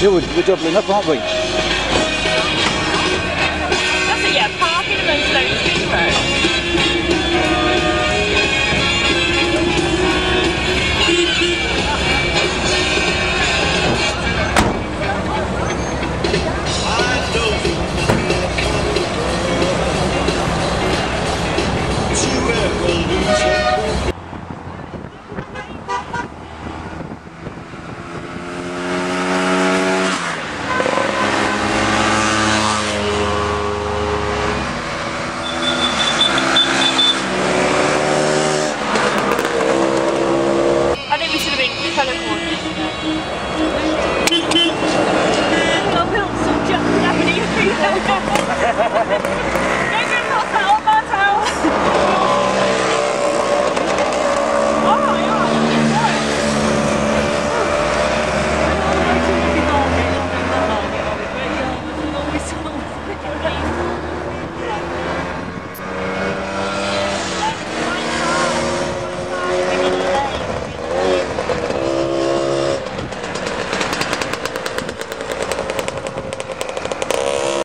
Yeah, we're, we're doubling should have been color coded.